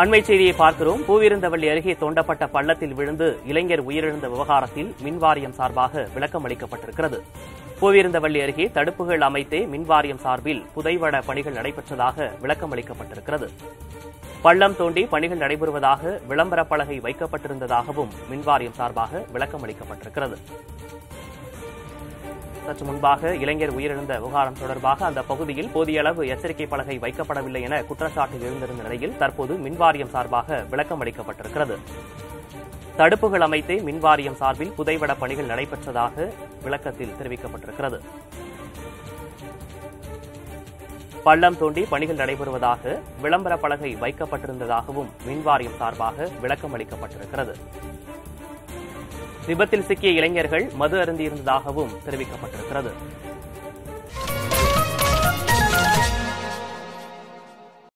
அண்மை செய்தியை பார்க்கிறோம். பூவிருந்தவள்ளி அருகே தோண்டப்பட்ட பள்ளத்தில் விழுந்து இளைஞர் உயிரிழந்த விவகாரத்தில் மின்வாரியம் சார்பாக விளக்கம் அளிக்கப்பட்டிருக்கிறது. பூவிருந்தவள்ளி அருகே தடுப்புகள் அமைத்தே மின்வாரியம் சார்பில் புதைவட பணிகள் நடைபெற்றதாக விளக்கம் அளிக்கப்பட்டிருக்கிறது. பள்ளம் தோண்டி பணிகள் நடைபெறுவதாக விளம்பர பலகை வைக்கப்பட்டிருந்ததாகவும் மின்வாரியம் சார்பாக விளக்கம் அளிக்கப்பட்டிருக்கிறது. சற்று முன்பாக இளைஞர் உயிரிழந்த விவகாரம் தொடர்பாக அந்த பகுதியில் போதிய அளவு எச்சரிக்கை பலகை வைக்கப்படவில்லை என குற்றச்சாட்டு எழுந்திருந்த நிலையில் தற்போது மின்வாரியம் சார்பாக விளக்கம் அளிக்கப்பட்டிருக்கிறது. தடுப்புகள் அமைத்தே மின்வாரியம் சார்பில் புதைவட பணிகள் நடைபெற்றதாக விளக்கத்தில் தெரிவிக்கப்பட்டிருக்கிறது. பள்ளம் தோண்டி பணிகள் நடைபெறுவதாக விளம்பர பலகை வைக்கப்பட்டிருந்ததாகவும் மின்வாரியம் சார்பாக விளக்கம் அளிக்கப்பட்டிருக்கிறது. விபத்தில் சிக்கிய இளைஞர்கள் மது அருந்தியிருந்ததாகவும் தெரிவிக்கப்பட்டிருக்கிறது.